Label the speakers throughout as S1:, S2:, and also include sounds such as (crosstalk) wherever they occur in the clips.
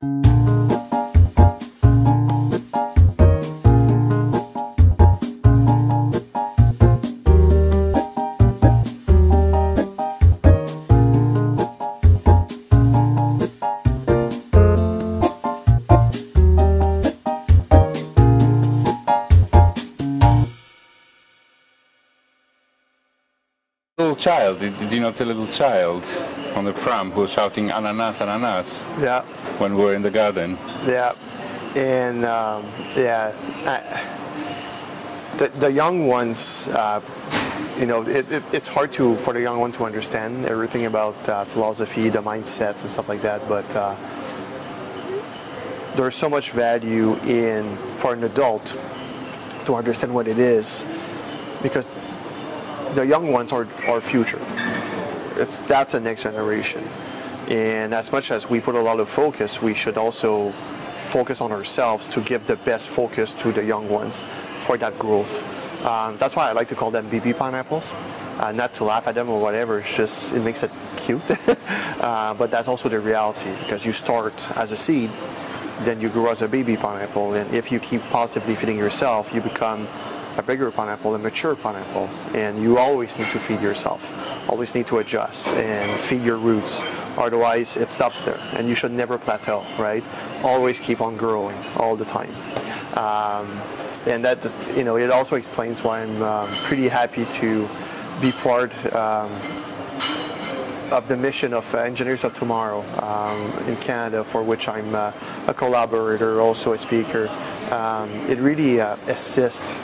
S1: Little child, did, did you notice a little child on the pram who was shouting ananas, ananas
S2: Yeah,
S1: when we were in the garden?
S2: yeah, and um, yeah, I, the the young ones, uh, you know, it, it, it's hard to for the young one to understand everything about uh, philosophy, the mindsets, and stuff like that. But uh, there's so much value in for an adult to understand what it is, because the young ones are our future. It's that's the next generation. And as much as we put a lot of focus, we should also focus on ourselves to give the best focus to the young ones for that growth. Um, that's why I like to call them BB pineapples. Uh, not to laugh at them or whatever, it's just, it makes it cute. (laughs) uh, but that's also the reality because you start as a seed, then you grow as a baby pineapple. And if you keep positively feeding yourself, you become a bigger pineapple, a mature pineapple, and you always need to feed yourself. Always need to adjust and feed your roots. Otherwise, it stops there, and you should never plateau, right? Always keep on growing all the time. Um, and that, you know, it also explains why I'm um, pretty happy to be part um, of the mission of uh, Engineers of Tomorrow um, in Canada, for which I'm uh, a collaborator, also a speaker. Um, it really uh, assists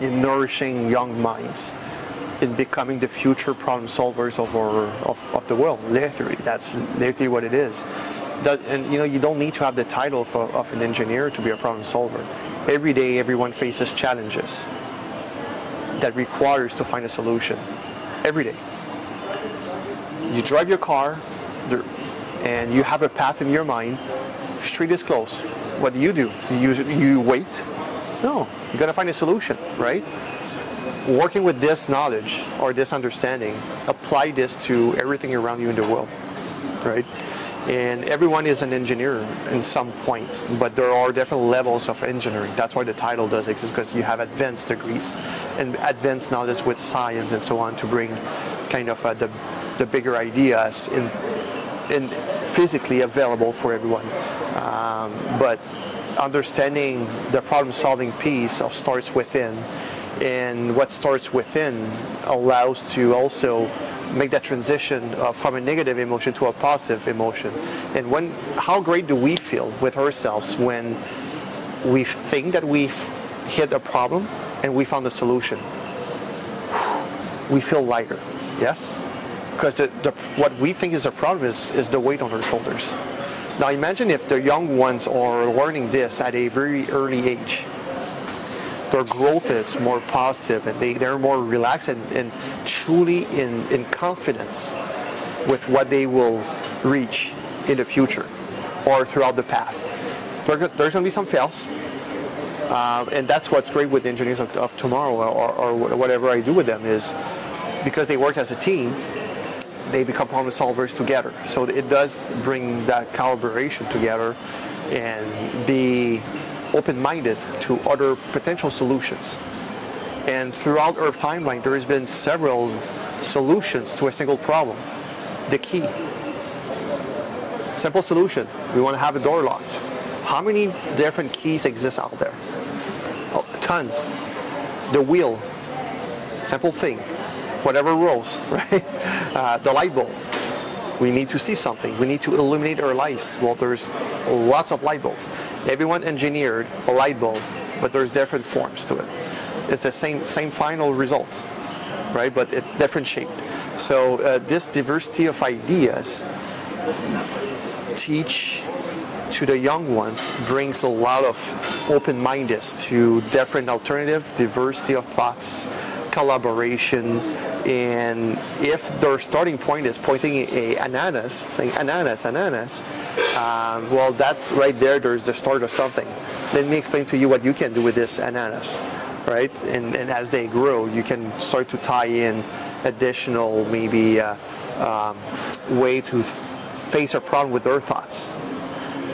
S2: in nourishing young minds in becoming the future problem solvers of, our, of, of the world. Literally, that's literally what it is. That, and you know, you don't need to have the title for, of an engineer to be a problem solver. Every day, everyone faces challenges that requires to find a solution. Every day. You drive your car, and you have a path in your mind. Street is closed. What do you do? You, you wait? No, you gotta find a solution, right? Working with this knowledge or this understanding, apply this to everything around you in the world, right? And everyone is an engineer in some point, but there are different levels of engineering. That's why the title does exist, because you have advanced degrees and advanced knowledge with science and so on to bring kind of uh, the, the bigger ideas in, in physically available for everyone. Um, but understanding the problem solving piece of starts within. And what starts within allows to also make that transition uh, from a negative emotion to a positive emotion. And when how great do we feel with ourselves when we think that we've hit a problem and we found a solution? We feel lighter yes? Because the, the, what we think is a problem is, is the weight on our shoulders now imagine if the young ones are learning this at a very early age. Their growth is more positive and they, they're more relaxed and, and truly in, in confidence with what they will reach in the future or throughout the path. There, there's going to be some fails. Um, and that's what's great with the engineers of, of tomorrow or, or whatever I do with them is because they work as a team, they become problem solvers together. So it does bring that collaboration together and be open-minded to other potential solutions. And throughout Earth timeline, there has been several solutions to a single problem. The key. Simple solution. We want to have a door locked. How many different keys exist out there? Oh, tons. The wheel. Simple thing whatever rules, (laughs) right? Uh, the light bulb. We need to see something. We need to illuminate our lives. Well, there's lots of light bulbs. Everyone engineered a light bulb, but there's different forms to it. It's the same same final result, right? But it's different shaped. So uh, this diversity of ideas teach to the young ones brings a lot of open-mindedness to different alternative, diversity of thoughts, collaboration, and if their starting point is pointing a ananas, saying ananas, ananas, um, well, that's right there. There's the start of something. Let me explain to you what you can do with this ananas, right? And, and as they grow, you can start to tie in additional maybe uh, um, way to face a problem with their thoughts.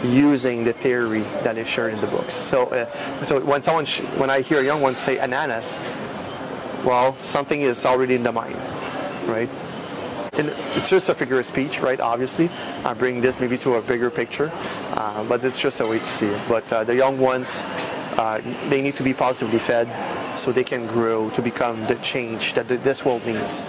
S2: using the theory that is shared in the books. So, uh, so when someone, when I hear young ones say ananas, well, something is already in the mind, right? And it's just a figure of speech, right? Obviously, I bring this maybe to a bigger picture, uh, but it's just a way to see it. But uh, the young ones, uh, they need to be positively fed so they can grow to become the change that this world needs.